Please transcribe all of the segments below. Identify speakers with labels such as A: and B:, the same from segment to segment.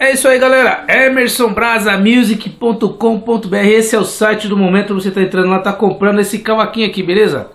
A: É isso aí, galera. emersonbrasamusic.com.br Esse é o site do momento. Você tá entrando lá, tá comprando esse cavaquinho aqui, beleza?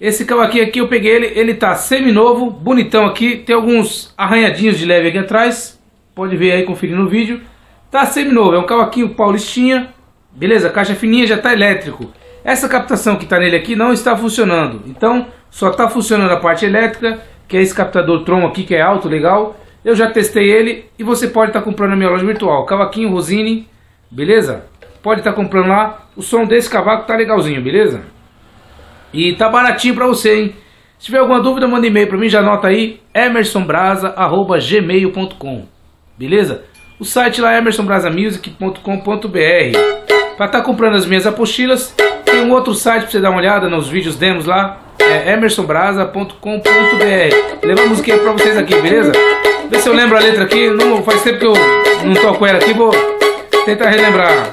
A: Esse cavaquinho aqui eu peguei ele, ele tá semi-novo, bonitão aqui. Tem alguns arranhadinhos de leve aqui atrás. Pode ver aí, conferir no vídeo. Tá semi-novo, é um cavaquinho paulistinha. Beleza? Caixa fininha, já tá elétrico. Essa captação que tá nele aqui não está funcionando. Então, só tá funcionando a parte elétrica, que é esse captador Tron aqui, que é alto, legal. Eu já testei ele e você pode estar tá comprando na minha loja virtual. Cavaquinho Rosine, beleza? Pode estar tá comprando lá. O som desse cavaco tá legalzinho, beleza? E tá baratinho pra você, hein? Se tiver alguma dúvida, manda e-mail pra mim, já anota aí, emersonbrasa.gmail.com Beleza? O site lá é emersonbrasamusic.com.br Para estar tá comprando as minhas apostilas, tem um outro site para você dar uma olhada nos vídeos demos lá, é emersonbrasa.com.br Levar a musiquinha pra vocês aqui, beleza? Vê se eu lembro a letra aqui. Não, faz tempo que eu não toco ela aqui. Vou tentar relembrar.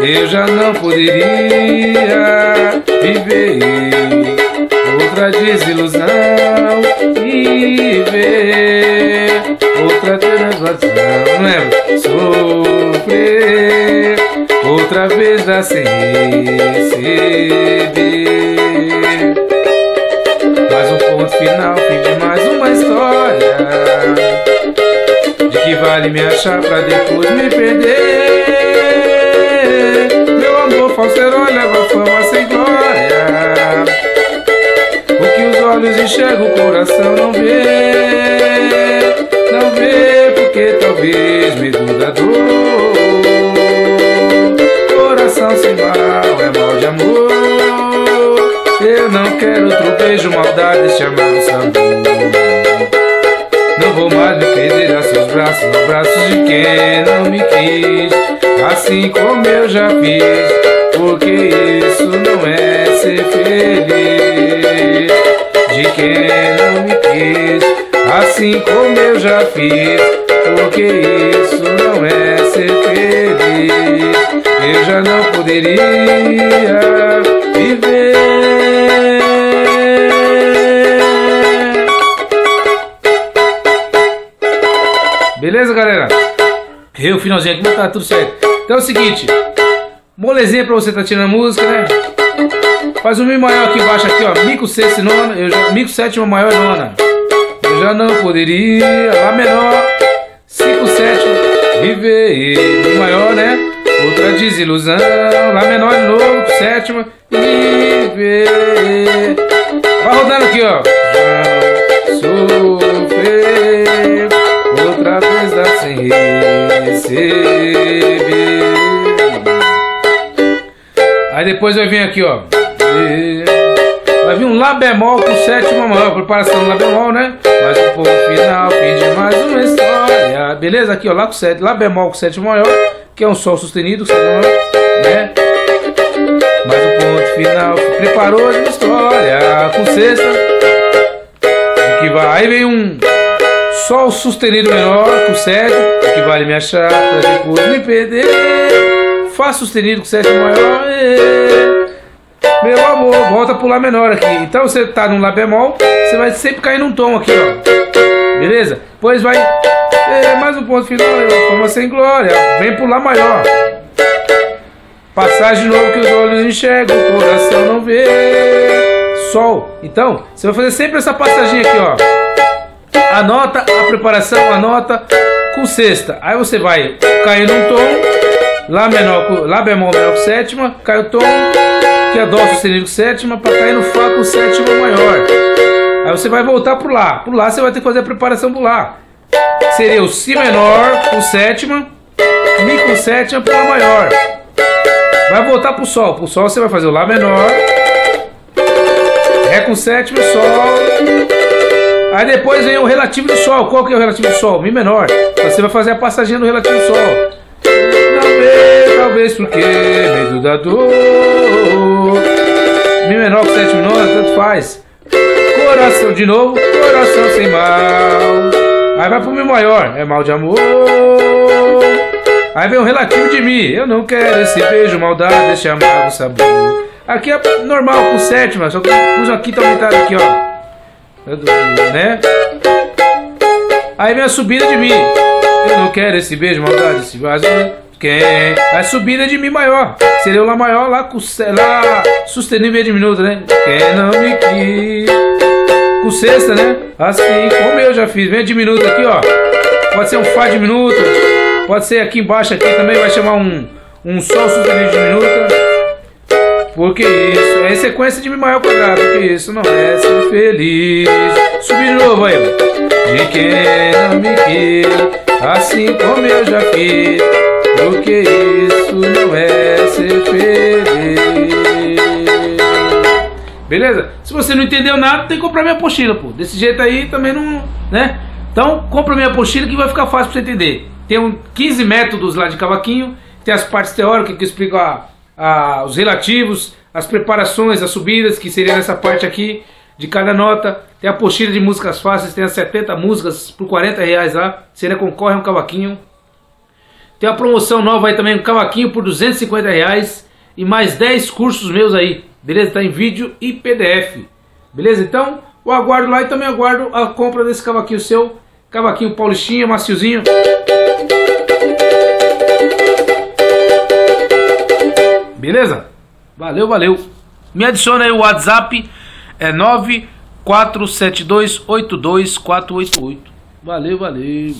A: Eu já não poderia viver outra desilusão e ver outra transação. Não lembro. Sofrer outra vez a sem receber. Mais um ponto final, fim de mais uma história. Vale me achar pra depois me perder? Meu amor falso herói leva fama sem glória. O que os olhos enxergam, o coração não vê. Não vê, porque talvez medo da dor. Coração sem mal é mal de amor. Eu não quero outro beijo, maldade, amargo sabor. Não vou mais me perder braços, aos braços de quem não me quis, assim como eu já fiz, porque isso não é ser feliz. De quem não me quis, assim como eu já fiz, porque isso não é ser feliz. Eu já não poderia viver. Beleza, galera? Eu, finalzinho aqui, mas tá tudo certo. Então é o seguinte, molezinha pra você tá tirando a música, né? Faz um Mi maior aqui embaixo, aqui, ó. Mico sexta nona, eu já, Mico sétima maior nona. Eu já não poderia, Lá menor, cinco sétima, viver. Mi maior, né? Outra desilusão, Lá menor de novo, sétima, viver. Vai rodando aqui, ó. Receber. Aí depois vai vir aqui, ó. Vai vir um Lá bemol com sétima maior, preparação Lá bemol, né? Mas o ponto final, fim de mais uma história. Beleza? Aqui, ó, Lá com sétima, Lá bemol com sétima maior, que é um Sol sustenido, né? Mas o ponto final, preparou de história com sexta. Que vai, aí vem um Sol sustenido menor com sétima, que vale me achar pra depois me perder. Fá sustenido com sétima maior. E... Meu amor, volta pro Lá menor aqui. Então você tá no Lá bemol, você vai sempre cair num tom aqui, ó. Beleza? Depois vai. É, mais um ponto final, forma sem glória. Vem pro Lá maior. Passagem de novo que os olhos enxergam, o coração não vê. Sol. Então, você vai fazer sempre essa passadinha aqui, ó anota a preparação, anota com sexta. Aí você vai cair num tom, Lá menor, Lá bemol menor com sétima, cai o tom, que é Dó sustenido com sétima, para cair no Fá com sétima maior. Aí você vai voltar pro Lá. Pro Lá você vai ter que fazer a preparação pro Lá. Seria o Si menor com sétima, Mi com sétima para Lá maior. Vai voltar pro Sol. Pro Sol você vai fazer o Lá menor, Ré com sétima, Sol. Aí depois vem o relativo do Sol. Qual que é o relativo do Sol? Mi menor. Você vai fazer a passaginha do relativo do Sol. Talvez, talvez porque medo da dor. Mi menor com sétima nona, tanto faz. Coração de novo, coração sem mal. Aí vai pro Mi maior, é mal de amor. Aí vem o relativo de Mi. Eu não quero esse beijo, maldade, esse amargo sabor. Aqui é normal com sétima, só que pus uma quinta aumentada aqui, ó né? Aí vem a subida de Mi. Eu não quero esse beijo, maldade, esse vaso. Quem? A subida de Mi maior. Seria o Lá maior lá com lá sustenido meio diminuto, né? Quem não me quis. Com sexta, né? Assim como eu já fiz. Vem diminuto aqui, ó. Pode ser um Fá diminuto. Pode ser aqui embaixo aqui também vai chamar um, um Sol sustenido diminuto. Porque isso é sequência de Mi maior quadrado. Porque isso não é ser feliz. Subir de novo aí. De quem não me quis. Assim como eu já fiz. Porque isso não é ser feliz. Beleza? Se você não entendeu nada, tem que comprar minha apostila, pô. Desse jeito aí também não. né? Então, compra minha apostila que vai ficar fácil pra você entender. Tem um 15 métodos lá de cavaquinho, tem as partes teóricas que explicam a, a, os relativos, as preparações, as subidas, que seria nessa parte aqui de cada nota. Tem a apostila de músicas fáceis, tem as 70 músicas por 40 reais lá. Você ainda concorre a um cavaquinho. Tem a promoção nova aí também, um cavaquinho por 250 reais e mais 10 cursos meus aí, beleza? Tá em vídeo e PDF, beleza? Então, eu aguardo lá e também aguardo a compra desse cavaquinho seu, cavaquinho paulistinha, maciozinho. Beleza? Valeu, valeu. Me adiciona aí o WhatsApp, é 947282488. Valeu, valeu.